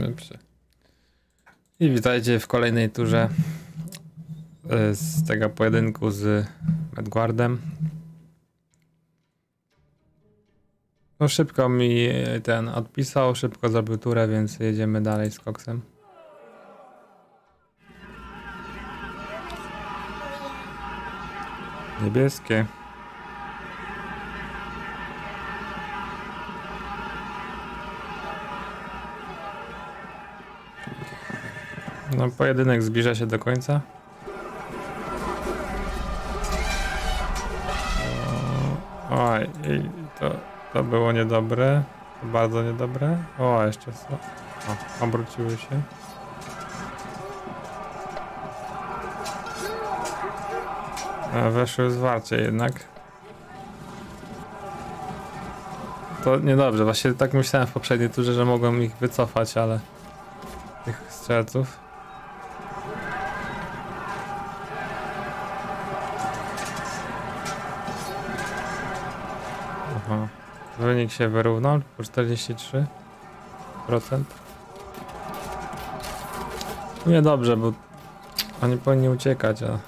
Dobrze. I witajcie w kolejnej turze e, z tego pojedynku z Medguardem. No szybko mi ten odpisał, szybko zrobił turę, więc jedziemy dalej z koksem. Niebieskie. No pojedynek zbliża się do końca. Oj, to, to było niedobre. To bardzo niedobre. O, jeszcze co? O, obróciły się. Weszły zwarcie jednak. To niedobrze, właśnie tak myślałem w poprzedniej turze, że mogłem ich wycofać, ale tych strzelców. Aha. Wynik się wyrównał po 43%. Niedobrze, bo oni powinni uciekać, a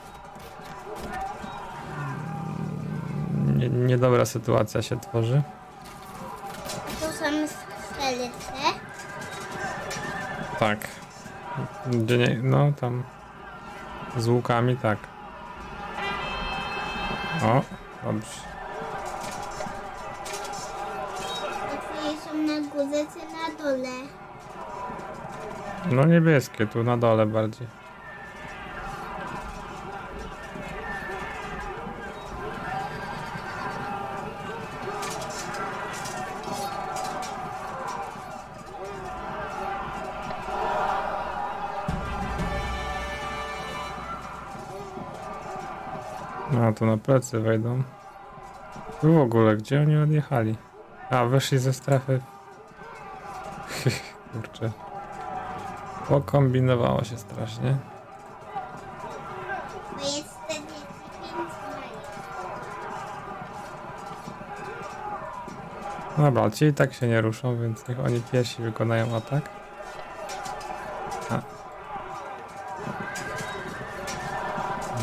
nie, niedobra sytuacja się tworzy. Tu są strzelce. Tak. Gdzie nie, no tam z łukami, tak. O, dobrze. Na górze czy na dole? No niebieskie, tu na dole bardziej. No, tu na plecy wejdą. Tu w ogóle, gdzie oni odjechali? A, wyszli ze strefy. Kurczę. Pokombinowało się strasznie. Bo jest 45 maja. Dobra, ci i tak się nie ruszą, więc niech oni piesi wykonają atak. A.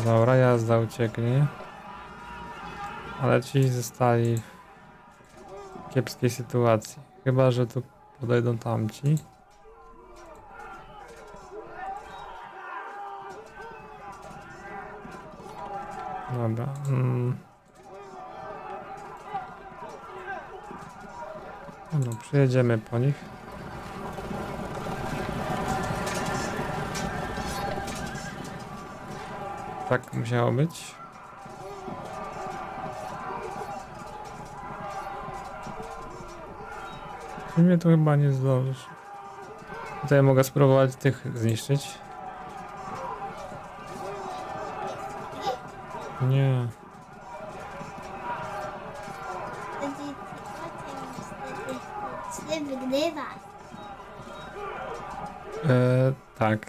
Dobra, jazda ucieknie. Ale ci zostali w kiepskiej sytuacji. Chyba, że tu podejdą tamci. Dobra. Mm. No, przyjedziemy po nich. Tak musiało być. Ty mnie tu chyba nie zdążysz. Tutaj mogę spróbować tych zniszczyć. Nie. Wygrywa. E, tak.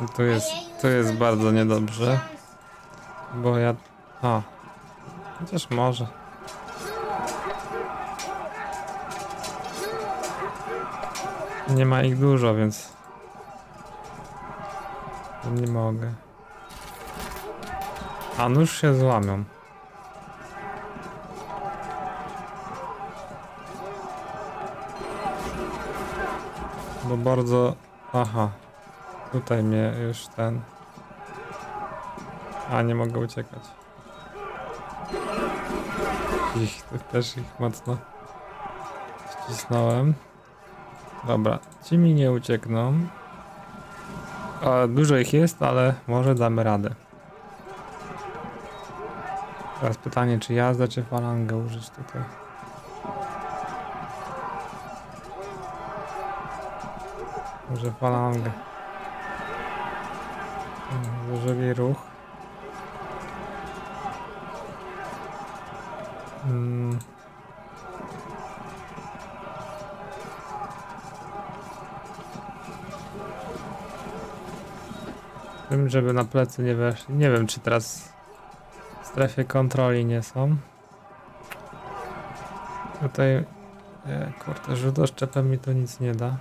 tu jest, tu jest bardzo niedobrze, bo ja... A. Chociaż może. Nie ma ich dużo, więc... Nie mogę. A nóż się złamią. Bo bardzo... Aha. Tutaj mnie już ten... A, nie mogę uciekać. Ich, też ich mocno ścisnąłem. Dobra, ci mi nie uciekną. A, dużo ich jest, ale może damy radę. Teraz pytanie, czy jazda, czy falangę użyć tutaj. Może falangę. Złożyli ruch. Mm. Wiem, żeby na plecy nie weszli. Nie wiem, czy teraz w strefie kontroli nie są. Tutaj, e, kurde, rzutoszczepem mi to nic nie da.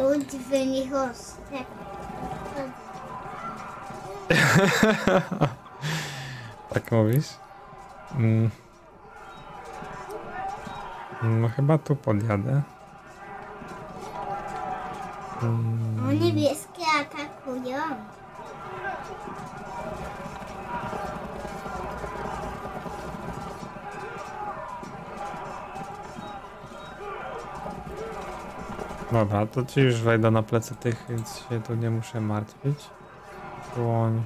Ludź wyniosł. Tak mówisz? Mm. No chyba tu podjadę. Mm. O niebieskie atakują. Dobra, to ci już wejdę na plecy tych, więc się tu nie muszę martwić. Słoń.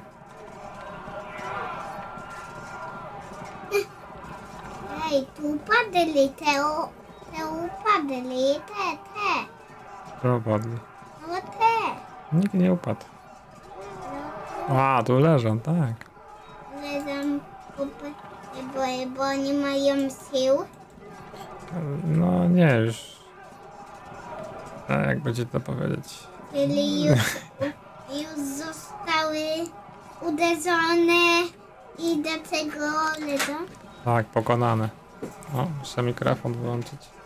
Ej, tu upadli te, o- te upadli, te, te. Prowadli. No te. Nikt nie upadł. No, A, tu leżą, tak. leżą bo, bo oni mają sił. No nie, już. A jak będzie to powiedzieć? Czyli już, już zostały uderzone i do tego leżą. Tak, pokonane. O, muszę mikrofon wyłączyć.